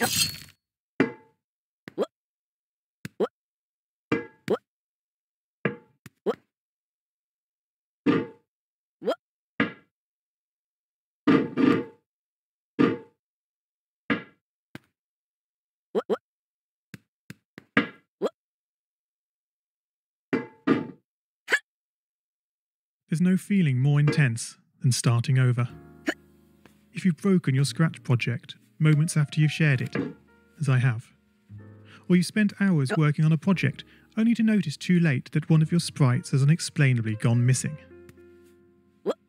There's no feeling more intense than starting over. If you've broken your Scratch project moments after you've shared it, as I have, or you spent hours working on a project only to notice too late that one of your sprites has unexplainably gone missing.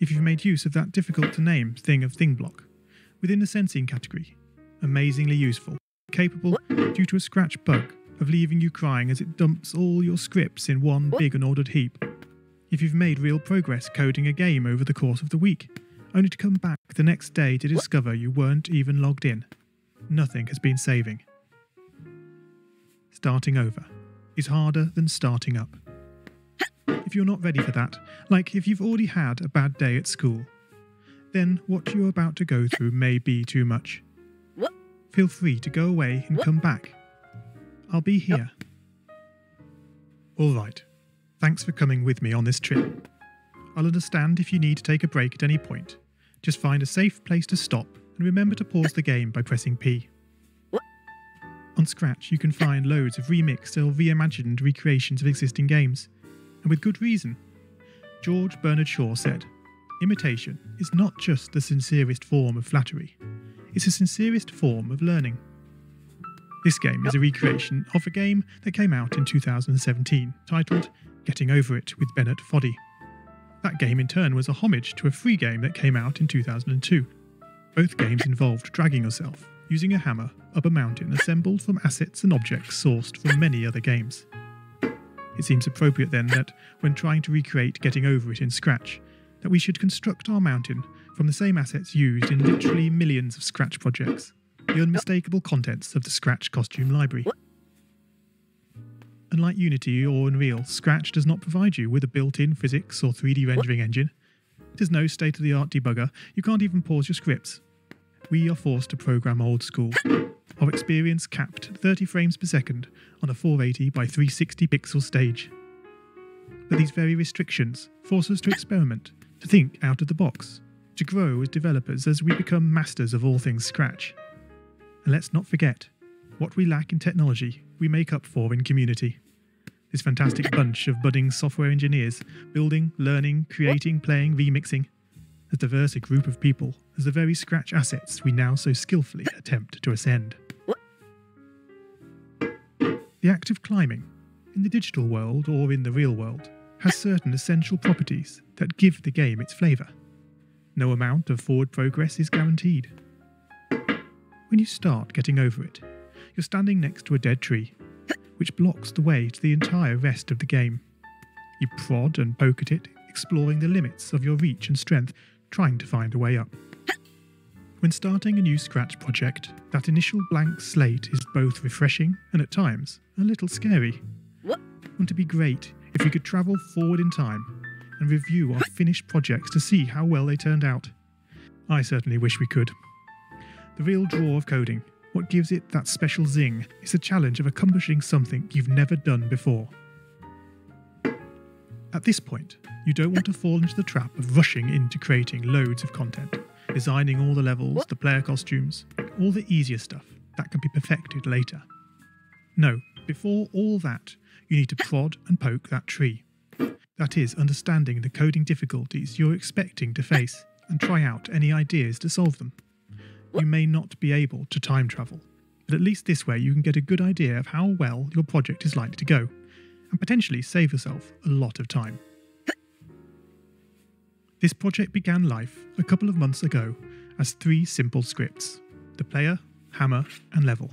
If you've made use of that difficult to name thing of thing block within the sensing category, amazingly useful, capable, due to a Scratch bug, of leaving you crying as it dumps all your scripts in one big unordered heap. If you've made real progress coding a game over the course of the week, only to come back the next day to discover you weren't even logged in. Nothing has been saving. Starting over is harder than starting up. If you're not ready for that, like if you've already had a bad day at school, then what you're about to go through may be too much. Feel free to go away and come back. I'll be here. All right. Thanks for coming with me on this trip. I'll understand if you need to take a break at any point. Just find a safe place to stop and remember to pause the game by pressing P. On Scratch, you can find loads of remixed or reimagined recreations of existing games, and with good reason. George Bernard Shaw said, Imitation is not just the sincerest form of flattery, it's the sincerest form of learning. This game is a recreation of a game that came out in 2017 titled Getting Over It with Bennett Foddy. That game in turn was a homage to a free game that came out in 2002. Both games involved dragging yourself, using a hammer, up a mountain assembled from assets and objects sourced from many other games. It seems appropriate then that, when trying to recreate Getting Over It in Scratch, that we should construct our mountain from the same assets used in literally millions of Scratch projects, the unmistakable contents of the Scratch costume library. Unlike Unity or Unreal, Scratch does not provide you with a built in physics or 3D rendering engine. It is no state of the art debugger, you can't even pause your scripts. We are forced to program old school. Our experience capped at 30 frames per second on a 480 by 360 pixel stage. But these very restrictions force us to experiment, to think out of the box, to grow as developers as we become masters of all things Scratch. And let's not forget, what we lack in technology, we make up for in community this fantastic bunch of budding software engineers, building, learning, creating, playing, remixing. As diverse a group of people as the very scratch assets we now so skillfully attempt to ascend. The act of climbing, in the digital world or in the real world, has certain essential properties that give the game its flavour. No amount of forward progress is guaranteed. When you start getting over it, you're standing next to a dead tree which blocks the way to the entire rest of the game. You prod and poke at it, exploring the limits of your reach and strength, trying to find a way up. When starting a new Scratch project, that initial blank slate is both refreshing and at times a little scary. Wouldn't it be great if we could travel forward in time and review our finished projects to see how well they turned out? I certainly wish we could. The real draw of coding what gives it that special zing is the challenge of accomplishing something you've never done before. At this point, you don't want to fall into the trap of rushing into creating loads of content, designing all the levels, the player costumes, all the easier stuff that can be perfected later. No, before all that, you need to prod and poke that tree. That is, understanding the coding difficulties you're expecting to face and try out any ideas to solve them you may not be able to time travel, but at least this way you can get a good idea of how well your project is likely to go, and potentially save yourself a lot of time. This project began life a couple of months ago as three simple scripts the player, hammer, and level.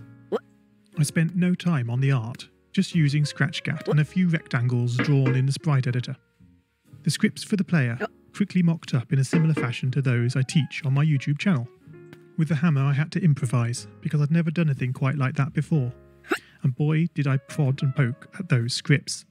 I spent no time on the art, just using Scratch Cat and a few rectangles drawn in the sprite editor. The scripts for the player quickly mocked up in a similar fashion to those I teach on my YouTube channel. With the hammer, I had to improvise because I'd never done anything quite like that before. And boy, did I prod and poke at those scripts.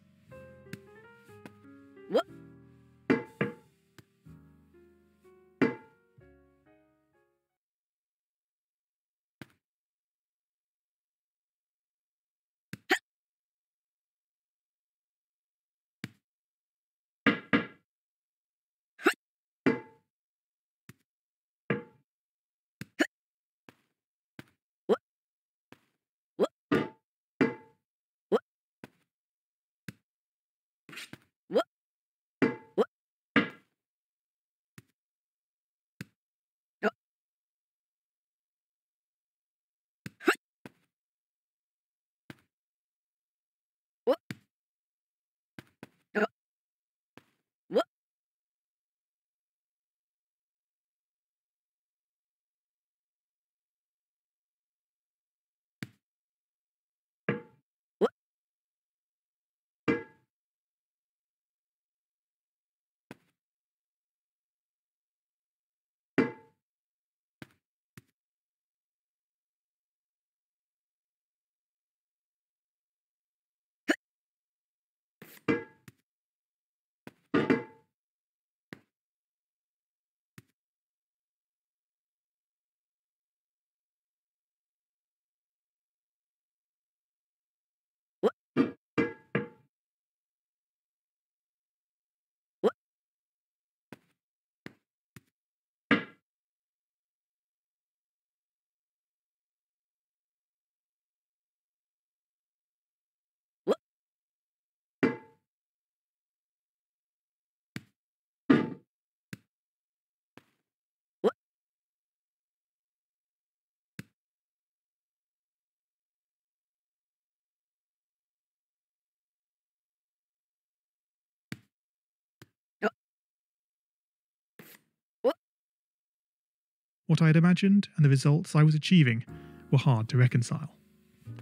What I had imagined and the results I was achieving were hard to reconcile.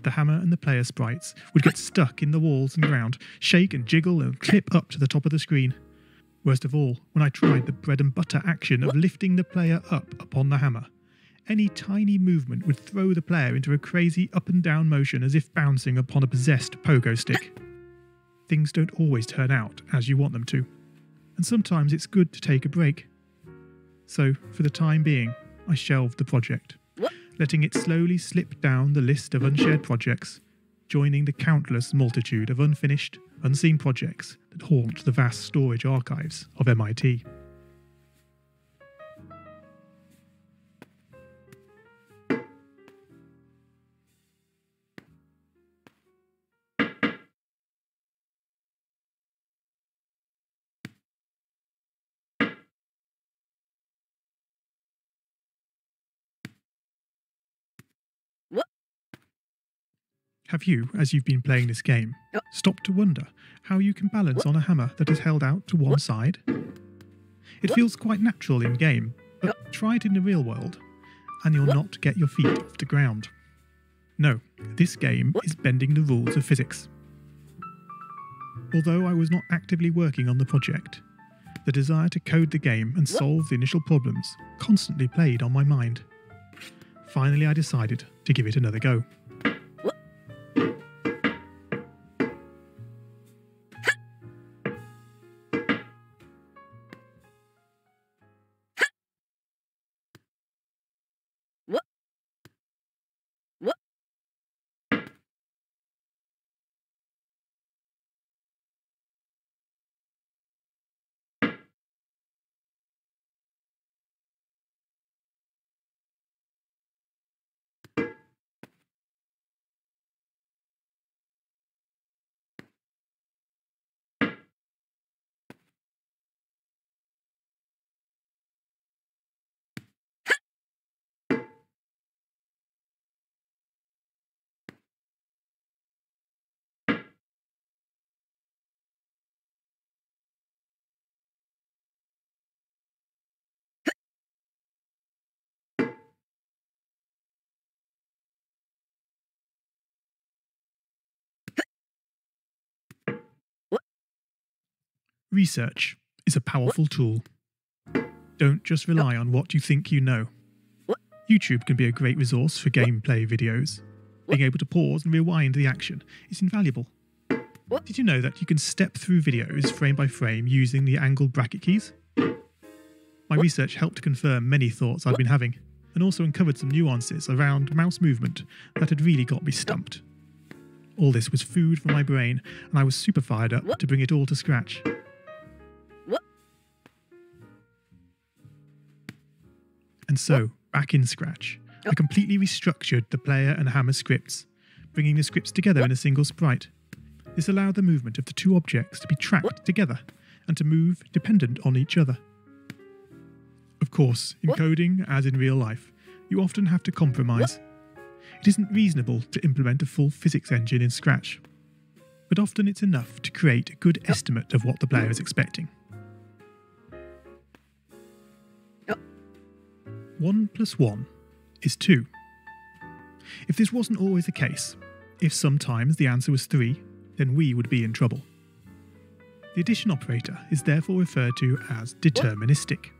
The hammer and the player sprites would get stuck in the walls and ground, shake and jiggle and clip up to the top of the screen. Worst of all, when I tried the bread and butter action of lifting the player up upon the hammer, any tiny movement would throw the player into a crazy up and down motion as if bouncing upon a possessed pogo stick. Things don't always turn out as you want them to, and sometimes it's good to take a break. So, for the time being, I shelved the project, letting it slowly slip down the list of unshared projects, joining the countless multitude of unfinished, unseen projects that haunt the vast storage archives of MIT. Have you, as you've been playing this game, stopped to wonder how you can balance on a hammer that is held out to one side? It feels quite natural in game, but try it in the real world, and you'll not get your feet off the ground. No, this game is bending the rules of physics. Although I was not actively working on the project, the desire to code the game and solve the initial problems constantly played on my mind. Finally, I decided to give it another go. Research is a powerful tool. Don't just rely on what you think you know. YouTube can be a great resource for gameplay videos. Being able to pause and rewind the action is invaluable. Did you know that you can step through videos frame by frame using the angled bracket keys? My research helped confirm many thoughts I'd been having, and also uncovered some nuances around mouse movement that had really got me stumped. All this was food for my brain, and I was super fired up to bring it all to scratch. And so, back in Scratch, I completely restructured the player and hammer scripts, bringing the scripts together in a single sprite. This allowed the movement of the two objects to be tracked together and to move dependent on each other. Of course, in coding, as in real life, you often have to compromise. It isn't reasonable to implement a full physics engine in Scratch, but often it's enough to create a good estimate of what the player is expecting. 1 plus 1 is 2. If this wasn't always the case, if sometimes the answer was 3, then we would be in trouble. The addition operator is therefore referred to as deterministic.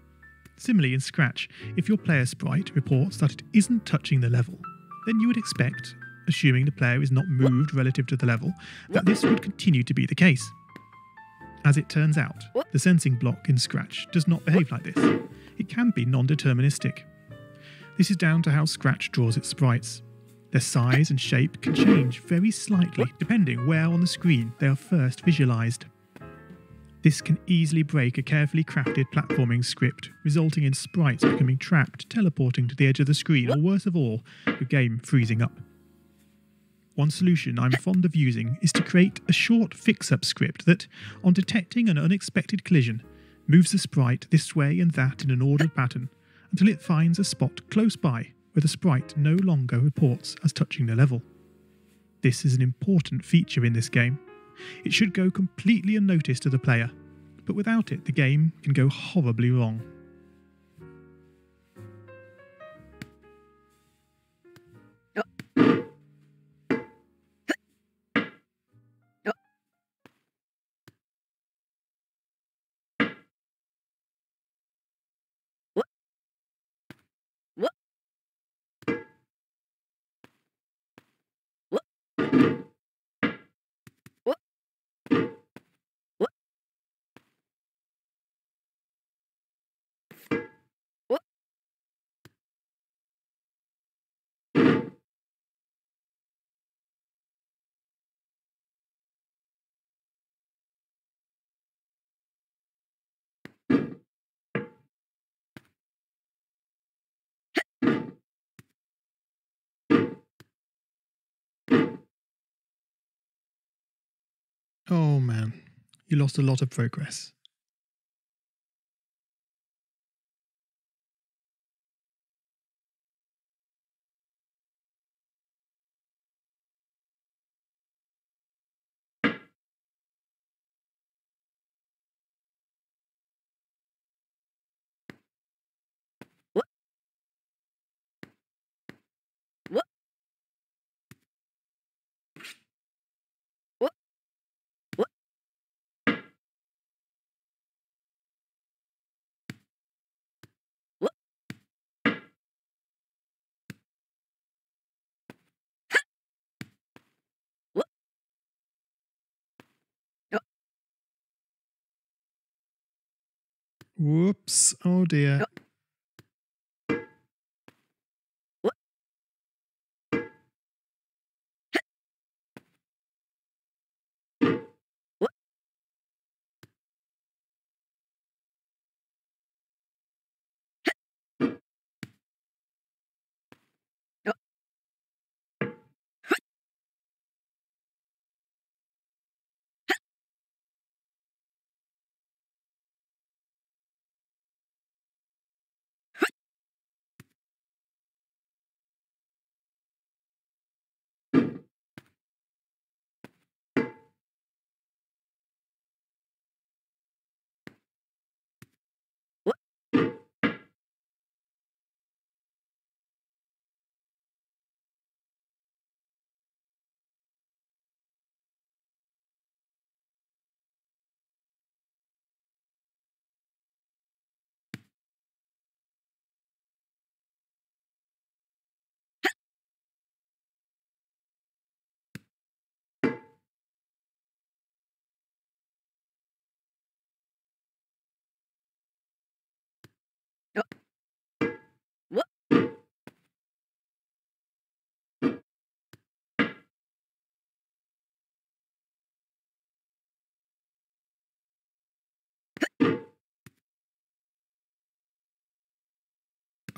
Similarly, in Scratch, if your player sprite reports that it isn't touching the level, then you would expect, assuming the player is not moved relative to the level, that this would continue to be the case. As it turns out, the sensing block in Scratch does not behave like this it can be non deterministic. This is down to how Scratch draws its sprites. Their size and shape can change very slightly depending where on the screen they are first visualised. This can easily break a carefully crafted platforming script, resulting in sprites becoming trapped, teleporting to the edge of the screen, or worse of all, the game freezing up. One solution I'm fond of using is to create a short fix up script that, on detecting an unexpected collision, moves the sprite this way and that in an ordered pattern until it finds a spot close by where the sprite no longer reports as touching the level. This is an important feature in this game. It should go completely unnoticed to the player, but without it, the game can go horribly wrong. Oh man, you lost a lot of progress. Whoops. Oh dear.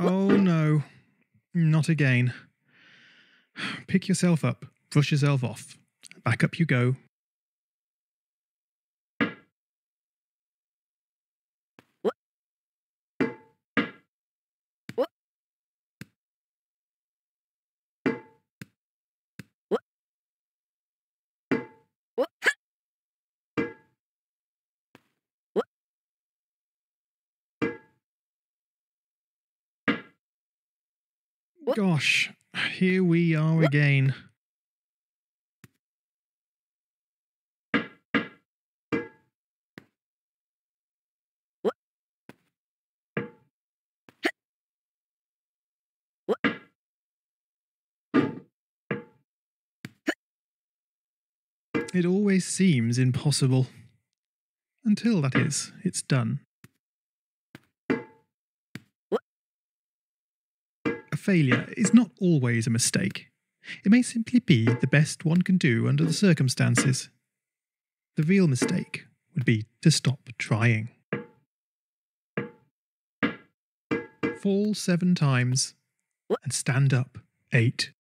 Oh no, not again. Pick yourself up, brush yourself off. Back up you go. Gosh, here we are again. It always seems impossible. Until, that is, it's done. Failure is not always a mistake. It may simply be the best one can do under the circumstances. The real mistake would be to stop trying. Fall seven times and stand up eight.